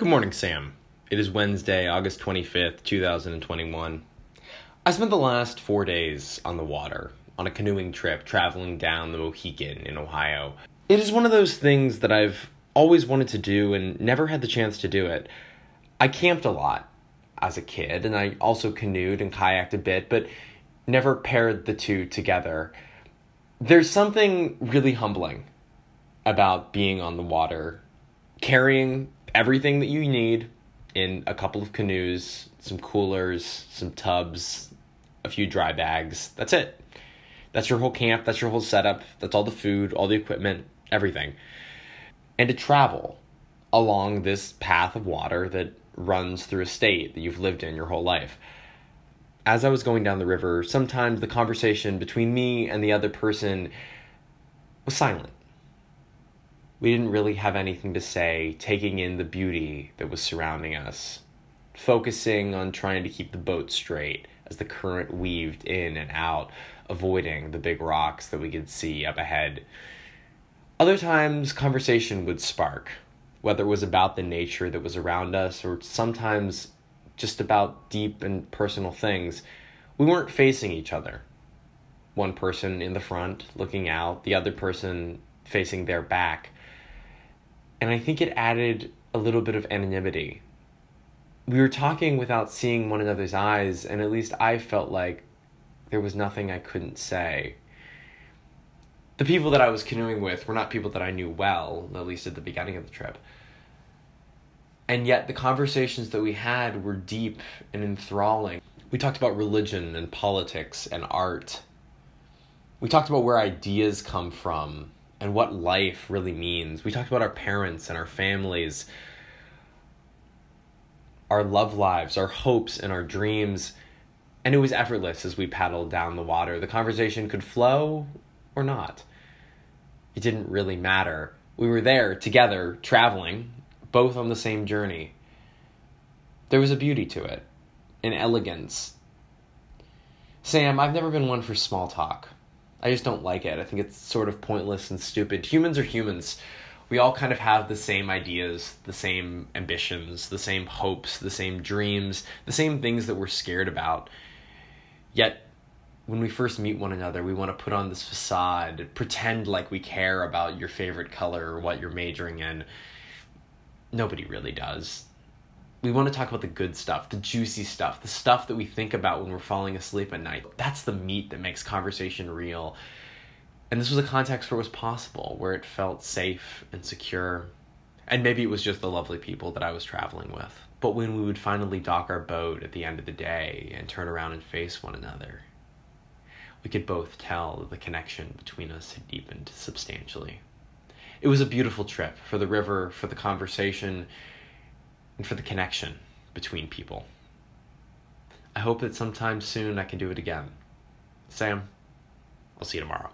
Good morning, Sam. It is Wednesday, August 25th, 2021. I spent the last four days on the water, on a canoeing trip, traveling down the Mohican in Ohio. It is one of those things that I've always wanted to do and never had the chance to do it. I camped a lot as a kid, and I also canoed and kayaked a bit, but never paired the two together. There's something really humbling about being on the water, carrying everything that you need in a couple of canoes, some coolers, some tubs, a few dry bags. That's it. That's your whole camp, that's your whole setup, that's all the food, all the equipment, everything. And to travel along this path of water that runs through a state that you've lived in your whole life. As I was going down the river, sometimes the conversation between me and the other person was silent we didn't really have anything to say, taking in the beauty that was surrounding us, focusing on trying to keep the boat straight as the current weaved in and out, avoiding the big rocks that we could see up ahead. Other times, conversation would spark, whether it was about the nature that was around us or sometimes just about deep and personal things. We weren't facing each other. One person in the front looking out, the other person facing their back and I think it added a little bit of anonymity. We were talking without seeing one another's eyes, and at least I felt like there was nothing I couldn't say. The people that I was canoeing with were not people that I knew well, at least at the beginning of the trip. And yet, the conversations that we had were deep and enthralling. We talked about religion and politics and art. We talked about where ideas come from and what life really means. We talked about our parents and our families, our love lives, our hopes and our dreams. And it was effortless as we paddled down the water. The conversation could flow or not. It didn't really matter. We were there together, traveling, both on the same journey. There was a beauty to it, an elegance. Sam, I've never been one for small talk. I just don't like it. I think it's sort of pointless and stupid. Humans are humans. We all kind of have the same ideas, the same ambitions, the same hopes, the same dreams, the same things that we're scared about. Yet, when we first meet one another, we want to put on this facade, pretend like we care about your favorite color or what you're majoring in. Nobody really does we want to talk about the good stuff, the juicy stuff, the stuff that we think about when we're falling asleep at night. That's the meat that makes conversation real. And this was a context where it was possible, where it felt safe and secure. And maybe it was just the lovely people that I was traveling with. But when we would finally dock our boat at the end of the day and turn around and face one another, we could both tell that the connection between us had deepened substantially. It was a beautiful trip for the river, for the conversation, and for the connection between people. I hope that sometime soon I can do it again. Sam, I'll see you tomorrow.